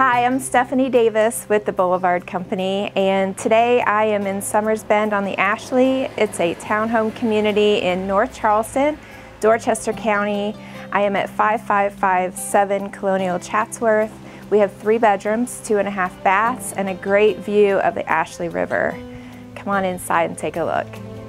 Hi, I'm Stephanie Davis with the Boulevard Company, and today I am in Summers Bend on the Ashley. It's a townhome community in North Charleston, Dorchester County. I am at 5557 Colonial Chatsworth. We have three bedrooms, two and a half baths, and a great view of the Ashley River. Come on inside and take a look.